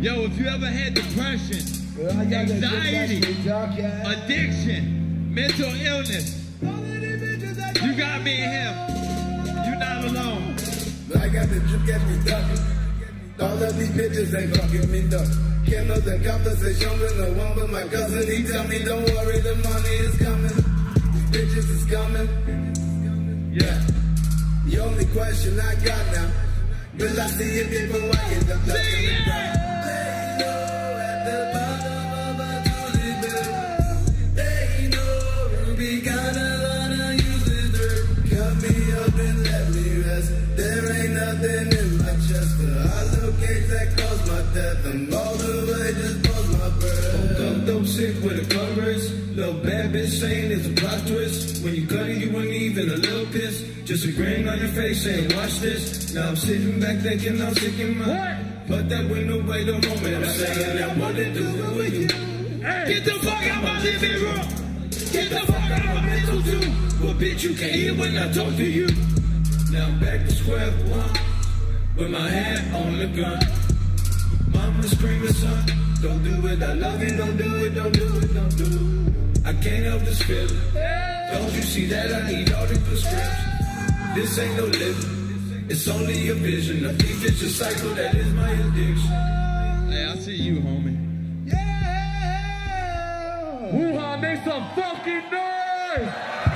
Yo, if you ever had depression, Well, I got that Anxiety. bitch jock, yeah. addiction, mental illness, you got me and him. You're not alone. I got the drip, get me ducking. All of these bitches ain't fucking me duck. Candles and conversation with the one with my cousin. He tell me don't worry, the money is coming. These bitches is coming. Yeah. The only question I got now, will I see you people while you the black nothing in my chest. The hollow gates that caused my death. I'm all the way, just bust my breath. Dumped up sick with a gun. Little bad bitch saying it's a plot twist. When you cut it, you ain't even a little piss. Just a grin on your face saying, watch this. Now I'm sitting back thinking I'm sick in my. But that went away the moment I'm saying what it do with you. Get the fuck out my living room. Get the fuck out of my mental too. Well, bitch, you can't hear when I talk to you. Now I'm back to square one with my hand on the gun. Mama screaming, son, don't do it. I love you, don't do it, don't do it, don't do it. I can't help this feeling. Don't you see that I need all the prescriptions? This ain't no living. It's only a vision. A thief is a cycle that is my addiction. Hey, I see you, homie. Yeah! Woo Hah, make some fucking noise!